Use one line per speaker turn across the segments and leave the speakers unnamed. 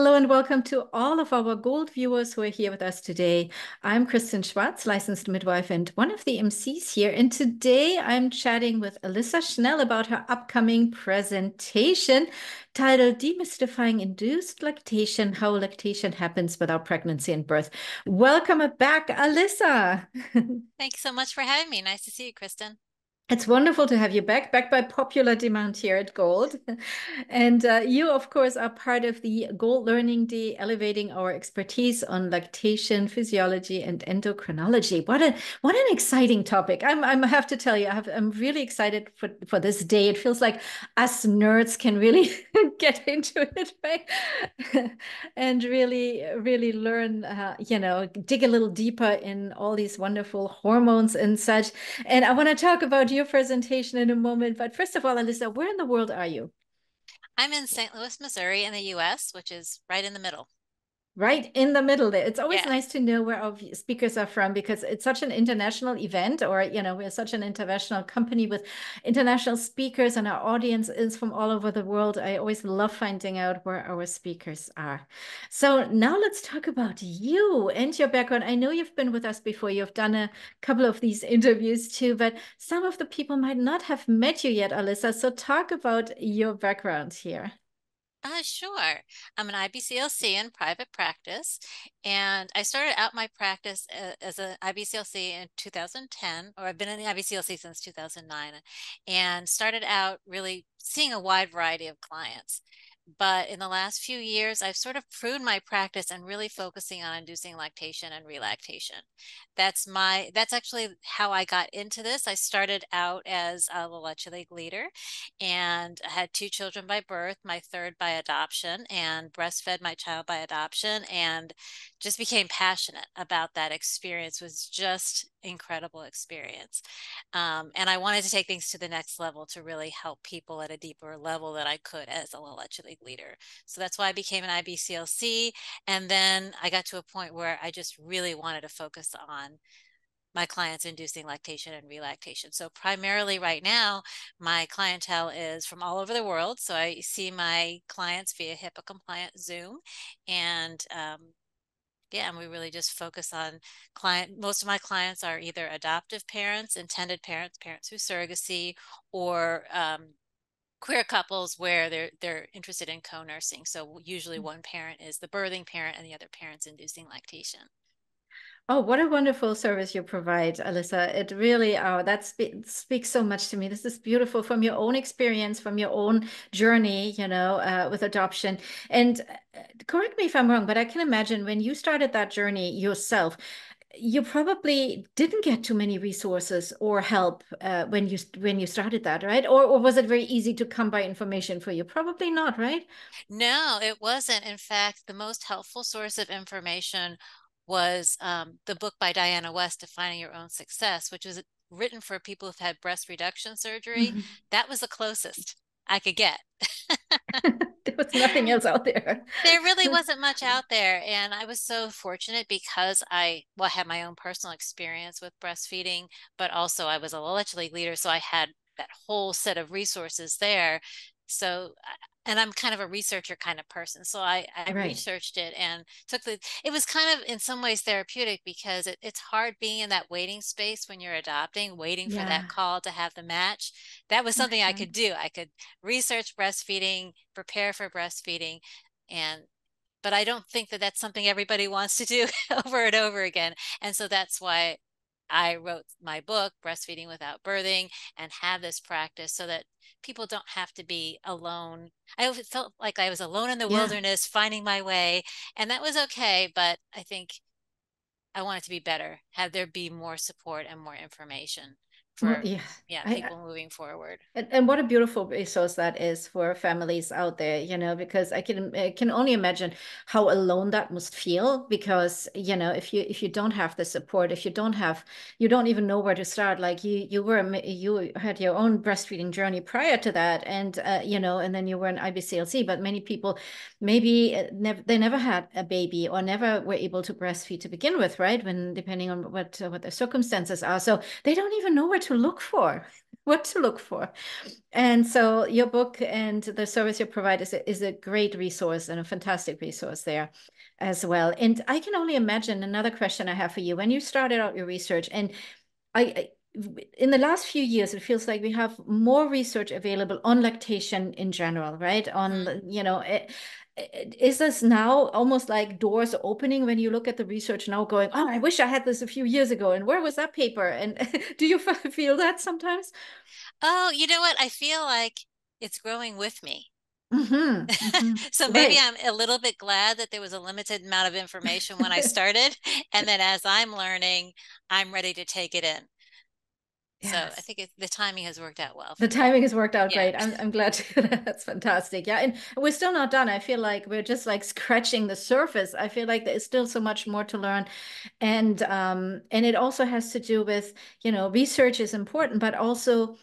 Hello and welcome to all of our Gold viewers who are here with us today. I'm Kristen Schwartz, licensed midwife and one of the MCs here. And today I'm chatting with Alyssa Schnell about her upcoming presentation titled Demystifying Induced Lactation How Lactation Happens Without Pregnancy and Birth. Welcome back, Alyssa.
Thanks so much for having me. Nice to see you, Kristen.
It's wonderful to have you back, back by popular demand here at Gold. And uh, you, of course, are part of the Gold Learning Day, elevating our expertise on lactation, physiology, and endocrinology. What a what an exciting topic! I'm I have to tell you, I am really excited for for this day. It feels like us nerds can really get into it, right? and really, really learn, uh, you know, dig a little deeper in all these wonderful hormones and such. And I want to talk about you your presentation in a moment. But first of all, Alyssa, where in the world are you?
I'm in St. Louis, Missouri, in the US, which is right in the middle
right in the middle there. It's always yeah. nice to know where our speakers are from because it's such an international event, or you know, we're such an international company with international speakers, and our audience is from all over the world. I always love finding out where our speakers are. So now let's talk about you and your background. I know you've been with us before. You've done a couple of these interviews too, but some of the people might not have met you yet, Alyssa. So talk about your background here.
Uh, sure. I'm an IBCLC in private practice, and I started out my practice as an IBCLC in 2010, or I've been in the IBCLC since 2009, and started out really seeing a wide variety of clients. But in the last few years, I've sort of pruned my practice and really focusing on inducing lactation and relactation. That's my that's actually how I got into this. I started out as a La Leche League leader and I had two children by birth, my third by adoption, and breastfed my child by adoption and just became passionate about that experience was just incredible experience. Um, and I wanted to take things to the next level to really help people at a deeper level that I could as a La Leche League leader. So that's why I became an IBCLC. And then I got to a point where I just really wanted to focus on my clients inducing lactation and relactation. So primarily right now, my clientele is from all over the world. So I see my clients via HIPAA compliant Zoom and um, yeah, and we really just focus on client. Most of my clients are either adoptive parents, intended parents, parents through surrogacy, or um, queer couples where they're they're interested in co-nursing. So usually mm. one parent is the birthing parent, and the other parent's inducing lactation.
Oh, what a wonderful service you provide, Alyssa. It really, oh, that spe speaks so much to me. This is beautiful from your own experience, from your own journey, you know, uh, with adoption. And uh, correct me if I'm wrong, but I can imagine when you started that journey yourself, you probably didn't get too many resources or help uh, when you when you started that right or, or was it very easy to come by information for you probably not right
no it wasn't in fact the most helpful source of information was um, the book by Diana West, Defining Your Own Success, which was written for people who've had breast reduction surgery. Mm-hmm. That was the closest I could get.
there was nothing else out there.
there really wasn't much out there. And I was so fortunate because I, well, I had my own personal experience with breastfeeding, but also I was a Leche League leader. So I had that whole set of resources there. So uh, and I'm kind of a researcher kind of person. So I, I right. researched it and took the, it was kind of in some ways therapeutic because it, it's hard being in that waiting space when you're adopting, waiting yeah. for that call to have the match. That was something I mm-hmm. could do. I could research breastfeeding, prepare for breastfeeding, and but I don't think that that's something everybody wants to do over and over again. And so that's why I wrote my book, Breastfeeding Without Birthing, and have this practice so that people don't have to be alone. I felt like I was alone in the yeah. wilderness, finding my way, and that was okay. But I think I want it to be better, have there be more support and more information for yeah, yeah people I, moving forward.
and, and, what a beautiful resource that is for families out there you know because i can I can only imagine how alone that must feel because you know if you if you don't have the support if you don't have you don't even know where to start. Like you you were you had your own breastfeeding journey prior to that and uh, you know and then you were an ibclc but many people maybe uh, never they never had a baby or never were able to breastfeed to begin with right? When depending on what uh, what their circumstances are. So they don't even know where to to look for. what to look for. And so your book and the service you provide is a, is a great resource and a fantastic resource there as well. And I can only imagine another question I have for you. When you started out your research, and I, in the last few years, it feels like we have more research available on lactation in general, right? On, mm-hmm. you know, it, is this now almost like doors opening when you look at the research now going oh i wish i had this a few years ago and where was that paper and do you feel that sometimes
oh you know what i feel like it's growing with me mm-hmm, mm-hmm. so maybe right. i'm a little bit glad that there was a limited amount of information when i started and then as i'm learning i'm ready to take it in Yes. So I think it, the timing has worked out well.
The timing has worked out yeah. great. I'm, I'm glad that's fantastic. Yeah. And we're still not done. I feel like we're just like scratching the surface. I feel like there's still so much more to learn. And um, and it also has to do with, you know, research is important, but also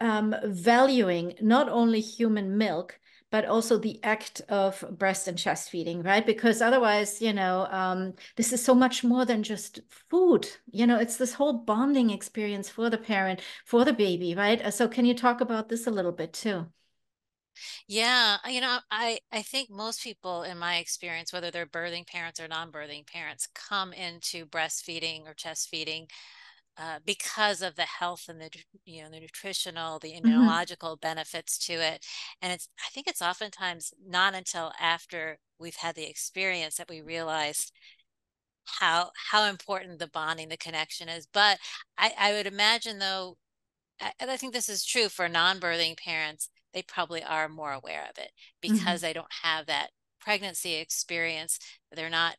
um, valuing not only human milk, but also the act of breast and chest feeding, right? Because otherwise, you know, um, this is so much more than just food. You know, it's this whole bonding experience for the parent, for the baby, right? Uh, so, can you talk about this a little bit too?
Yeah, you know, I I think most people in my experience, whether they're birthing parents or non-birthing parents, come into breastfeeding or chest feeding uh, because of the health and the you know the nutritional the mm-hmm. immunological mm-hmm. benefits to it and it's i think it's oftentimes not until after we've had the experience that we realize how how important the bonding the connection is but i i would imagine though and i think this is true for non-birthing parents they probably are more aware of it mm-hmm. because mm-hmm. they don't have that pregnancy experience they're not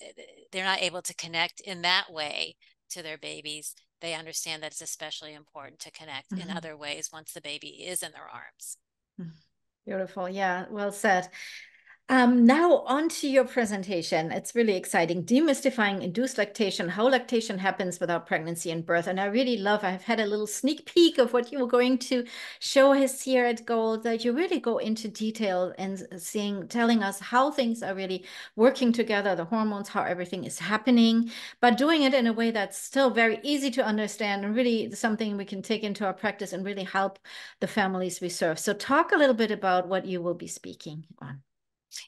eh, they're not able to connect in that way to their babies, they understand that it's especially important to connect mm-hmm. in other ways once the baby is in their arms.
Mm-hmm. Beautiful. Yeah, well said. Um, now on to your presentation. It's really exciting. Demystifying induced lactation, how lactation happens without pregnancy and birth. And I really love, I've had a little sneak peek of what you were going to show us here at Gold, that you really go into detail and seeing, telling us how things are really working together, the hormones, how everything is happening, but doing it in a way that's still very easy to understand and really something we can take into our practice and really help the families we serve. So talk a little bit about what you will be speaking on.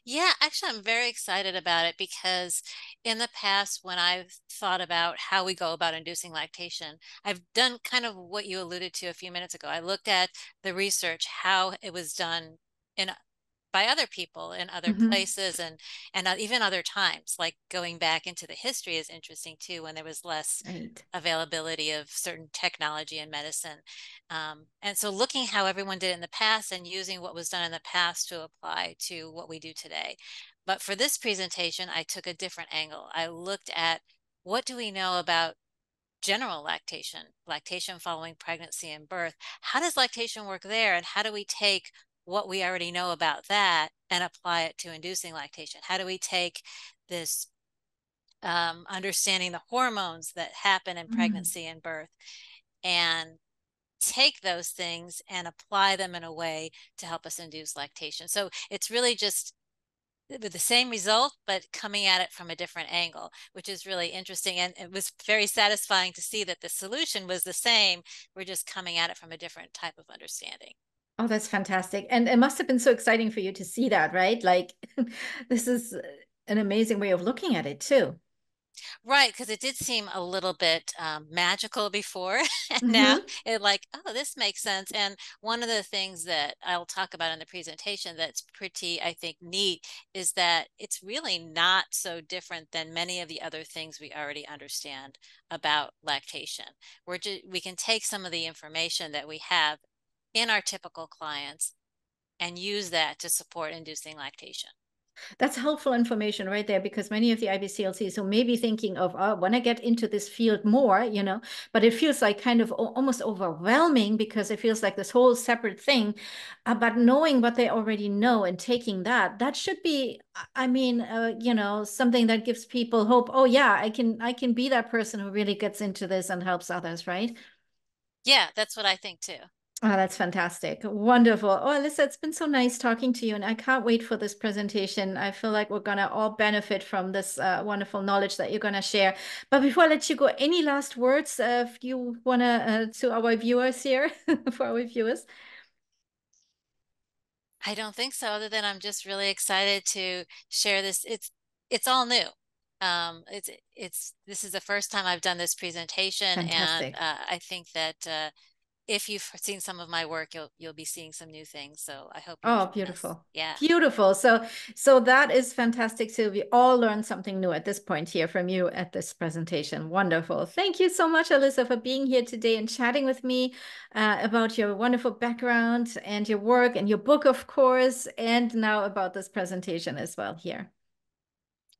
Yeah, actually, I'm very excited about it because in the past, when I've thought about how we go about inducing lactation, I've done kind of what you alluded to a few minutes ago. I looked at the research, how it was done in by other people in other mm-hmm. places and and even other times like going back into the history is interesting too when there was less right. availability of certain technology and medicine um, and so looking how everyone did in the past and using what was done in the past to apply to what we do today but for this presentation i took a different angle i looked at what do we know about general lactation, lactation following pregnancy and birth. How does lactation work there? And how do we take what we already know about that and apply it to inducing lactation? How do we take this um, understanding the hormones that happen in mm. pregnancy mm. and birth and take those things and apply them in a way to help us induce lactation? So it's really just with the same result, but coming at it from a different angle, which is really interesting. And it was very satisfying to see that the solution was the same. We're just coming at it from a different type of understanding.
Oh, that's fantastic. And it must have been so exciting for you to see that, right? Like, this is an amazing way of looking at it, too.
Right, because it did seem a little bit um, magical before. and mm-hmm. now it like, oh, this makes sense. And one of the things that I'll talk about in the presentation that's pretty, I think, neat is that it's really not so different than many of the other things we already understand about lactation. We're just, we can take some of the information that we have in our typical clients and use that to support inducing lactation.
That's helpful information right there because many of the IBCLCs who may be thinking of, oh, when I get into this field more, you know, but it feels like kind of almost overwhelming because it feels like this whole separate thing. Uh, but knowing what they already know and taking that, that should be, I mean, uh, you know, something that gives people hope. Oh yeah, I can, I can be that person who really gets into this and helps others, right?
Yeah, that's what I think too.
Oh, that's fantastic. Wonderful. Oh, Alyssa, it's been so nice talking to you, and I can't wait for this presentation. I feel like we're going to all benefit from this uh, wonderful knowledge that you're going to share. But before I let you go, any last words uh, if you want to uh, to our viewers here, for our viewers?
I don't think so, other than I'm just really excited to share this. It's it's all new. Um, it's it's this is the first time I've done this presentation, Fantastic. and uh, I think that uh, if you've seen some of my work, you'll you'll be seeing some new things. So I hope.
Oh, beautiful! Yeah, beautiful. So so that is fantastic. So we all learned something new at this point here from you at this presentation. Wonderful. Thank you so much, Alyssa, for being here today and chatting with me uh, about your wonderful background and your work and your book, of course, and now about this presentation as well here.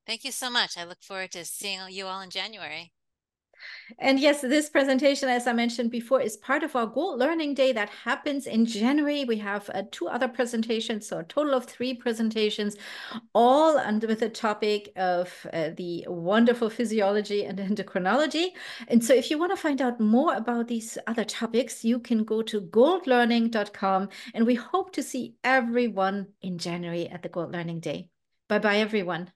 Thank you so much. I look forward to seeing you all in January.
And yes, this presentation, as I mentioned before, is part of our Gold Learning Day that happens in January. We have uh, two other presentations, so a total of three presentations, all under the topic of uh, the wonderful physiology and endocrinology. And so if you want to find out more about these other topics, you can go to goldlearning.com. And we hope to see everyone in January at the Gold Learning Day. Bye-bye, everyone.